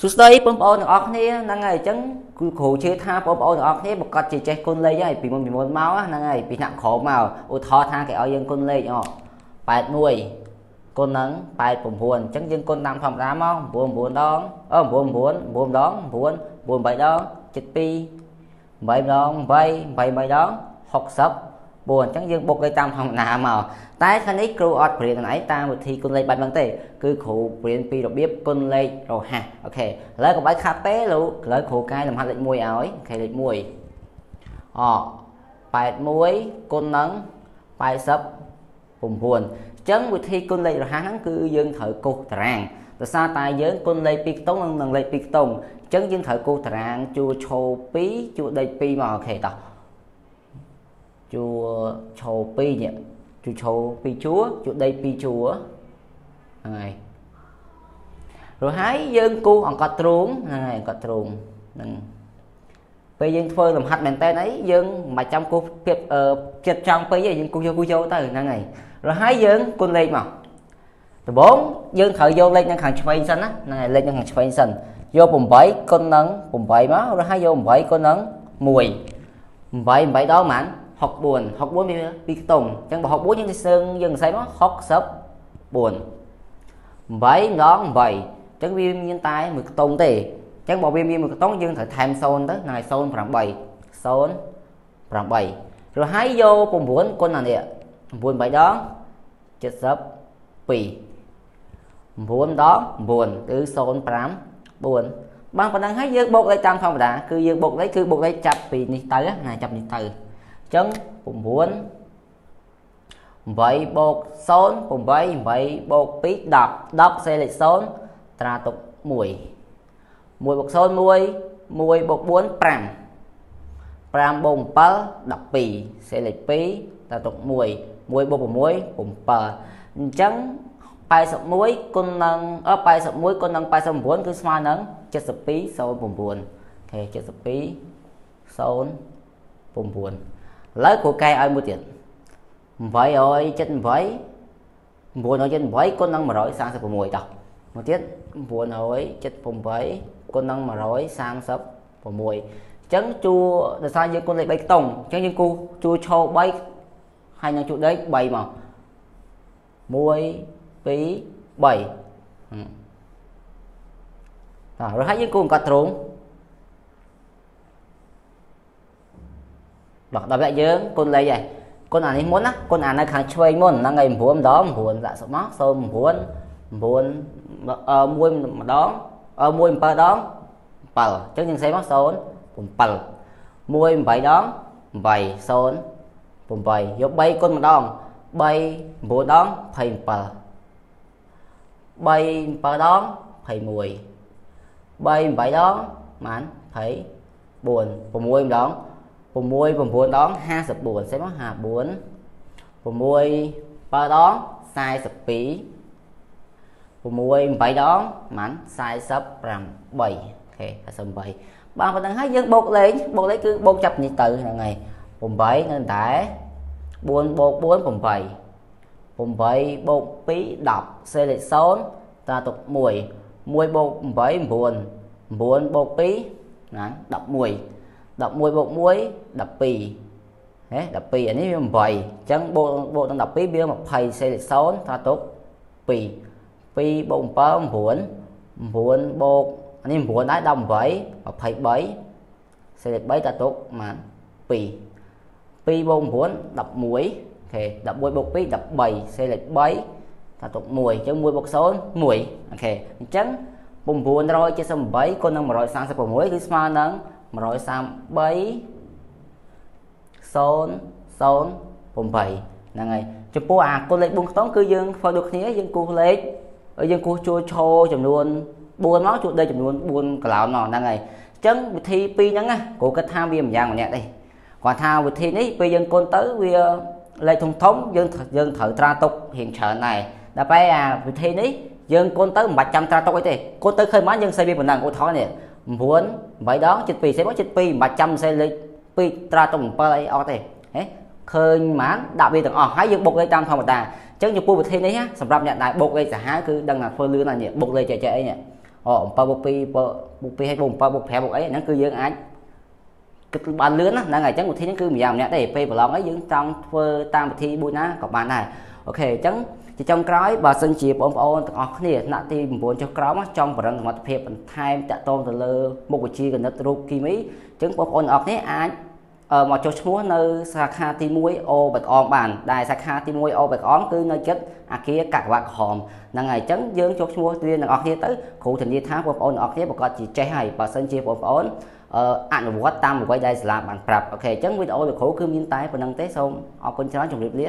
សួស្តីបងប្អូនទាំងអស់គ្នាហ្នឹងហើយអញ្ចឹងគឺគ្រូជឿថាបងប្អូនទាំងអស់គ្នាប្រកាសជាចេះគុណលេខហើយពីមុនពីមុនមកហ្នឹងហើយពីថ្នាក់ក្រោមមកឧទាហរណ៍ថាគេឲ្យយើងគុណលេខអូ81គុណនឹង89អញ្ចឹងយើងគុណតាមធម្មតាមក9 9ដងអឺ9 9 9ដង9 9 8ដង72 8ដង8 8 8ដង60 4អញ្ចឹងយើងបុកលេខតាមធម្មតាមកតែខាងនេះគ្រូអត់បរៀនខ្លួនឯងតាមវិធីគុណលេខបែបហ្នឹងទេគឺគ្រូបរៀនពីរបៀបគុណលេខរហ័សអូខេឥឡូវកុំឲ្យខាត់ទេលោកឥឡូវគ្រូកែលំហាត់លេខ1ឲ្យអូខេលេខ1អ81គុណនឹង89អញ្ចឹងវិធីគុណលេខរហ័សហ្នឹងគឺយើងត្រូវកុសតារាងដោយសារតែយើងគុណលេខ2ខ្ទង់និងលេខ2ខ្ទង់អញ្ចឹងយើងត្រូវកុសតារាងជួឈោ2ជួដេក2មកអូខេតោះ ជួឈោ2នេះជួឈោ2ជួជួដី2ជួហ្នឹងហើយ rồi ហើយយើងគូសអង្កត់ទ្រូងហ្នឹងហើយអង្កត់ទ្រូងហ្នឹងពេលយើងធ្វើលំហាត់មែនតើអីយើងមិនចាំគូសភាពចិត្តចង់ពេកទេយើងគូសយកគូសយកទៅហ្នឹងហើយ rồi ហើយយើងគុណលេខមកដំបូងយើងត្រូវយកលេខនៅខាងឆ្វេងសិនណាហ្នឹងហើយលេខនៅខាងឆ្វេងសិនយក8គុណនឹង8មក rồi ហើយយក8គុណនឹង1 8 8ដងហ្មង 64 64វាពីខ្ទង់អញ្ចឹងបើ64យើងទៅសើងយើងសរសេរមក64 8ម្ដង8អញ្ចឹងវាមានតែមួយខ្ទង់ទេអញ្ចឹងបើវាមានមួយខ្ទង់យើងត្រូវថែម0ទៅហ្នឹងហើយ08 08rồi ហើយយក9គុណអានេះ9 3ដង72 9ដង9គឺ05 4បានប៉ុណ្ណឹងហើយយើងបូកលេខតាមធម្មតាគឺយើងបូកលេខគឺបូកលេខចាប់ពីនេះទៅណាចាប់នេះទៅអញ្ចឹង9 8បូក0 8 8បូក2 10 10សេលេខ0ត្រាទុក1 1បូក0 1 1បូក4 5 5បូក7 12សេលេខ2ត្រាទុក1 1បូក6 7អញ្ចឹង81គុណនឹងអ81គុណនឹង89គឺស្មើនឹង72 09អូខេ72 09 ឥឡូវគ្រូកែឲ្យមួយទៀត878 978គុណនឹង136តោះមួយទៀត978គុណនឹង136អញ្ចឹងជួដោយសារយើងគុណលេខ3ខ្ទង់អញ្ចឹងយើងគូជួឈោ3ហើយនឹងជួដេក3មក1 2 3តោះ rồi ហើយយើងគូអង្កត់ត្រង់ បាទដល់វគ្គយើងគុណលេខហើយគុណអានេះមុនណាគុណអានៅខាងឆ្វេងមុនហ្នឹងហើយ9ម្ដង9ដាក់ស្មក09 9 1ម្ដង1 7ដង7អញ្ចឹងយើងសេមក0 7 1 8ដង8 0 8យក3គុណម្ដង3 9ដង27 3 7ដង21 3 8ដងប៉ុន្មាន24 6ម្ដង 6 9ដង54សេមក54 6 7ដង42 6 8ដងប៉ុន្មាន48អូខេ48បានប៉ុណ្្នឹងហើយយើងបូកលេខបូកលេខគឺបូកចាប់នេះទៅហ្នឹងហើយ8នៅតែ4បូក4 8 8បូក2 10សេលេខ0តាទុក1 1បូក8 9 9បូក2ណា11 11បូក1 12ហេ12អានេះវា8អញ្ចឹងបូកបូកនឹង12វា20សេលេខ0ថាទុក2 2បូក7 9 9បូកអានេះ9ដែរ18 23សេលេខ3តាទុកប៉ុន្មាន2 2បូក9 11អូខេ11បូក2 13សេលេខ3តាទុក1អញ្ចឹង1បូក0 1អូខេអញ្ចឹង978គុណនឹង136គឺស្មើនឹង133 008ហ្នឹងហើយចំពោះអាគុណលេខ4ខ្ទង់គឺយើងធ្វើដូចគ្នាយើងគូសលេខយើងគូសជួឈរចំនួន4មកជួដេកចំនួន4កន្លោនមកហ្នឹងហើយអញ្ចឹងវិធី2ហ្នឹងណាគ្រូគិតថាវាមិនយ៉ាងម្នាក់ទេគាត់ថាវិធីនេះពេលយើងគុណទៅវាលេខធំធំយើងយើងត្រូវត្រាទុករៀងច្រើនដែរដល់ពេលអាវិធីនេះយើងគុណទៅមិនបាច់ចាំត្រាទុកអីទេគុណទៅឃើញបានយើងសេវាប៉ុណ្ណឹងឧទាហរណ៍នេះ 9 8ដង72សេមក72មិនបាច់ចាំសេលេខ2ត្រាទុក7អីអត់ទេហេឃើញប៉ុន្មានដាក់វាទាំងអស់ហើយយើងបុកលេខតាមធម្មតាអញ្ចឹងចំពោះវិធីនេះសម្រាប់អ្នកដែលបុកលេខសាហាវគឺដឹងថាធ្វើលឿនណាស់នេះបុកលេខចែកចែកអីនេះអូ7បូក2បូក2ហើយបូក7បូក5បូកអីហ្នឹងគឺយើងអាចគិតបានលឿនណាហ្នឹងហើយអញ្ចឹងវិធីនេះគឺម្យ៉ាងម្នាក់ទេពេលប្រឡងអីយើងចង់ធ្វើតាមវិធីមួយណាក៏បានដែរអូខេអញ្ចឹង ជាចុងក្រោយបើសិនជាបងប្អូនទាំងអស់គ្នាថ្នាក់ទី9ចុះក្រោមចង់បរិញ្ញសមត្ថភាពបន្ថែមតាក់ទងទៅលើមុខវិជ្ជាគណិតរូបគីមីអញ្ចឹងបងប្អូនទាំងអស់គ្នាអាចមកចុះឈ្មោះនៅសាខាទី1អូបេកអងបានដែលសាខាទី1អូបេកអងគឺនៅចិត្តអាគារកកវៈក្រហមហ្នឹងហើយអញ្ចឹងយើងចុះឈ្មោះរៀនទាំងអស់គ្នាទៅគ្រូធានាថាបងប្អូនទាំងអស់គ្នាប្រកាសជាចេះហើយបើសិនជាបងប្អូនអនុវត្តតាមអ្វីដែលសាលាបានប្រាប់អូខេអញ្ចឹងវីដេអូលោកគ្រូគឺមានតែប៉ុណ្្នឹងទេសូមអរគុណច្រើនជម្រាបលា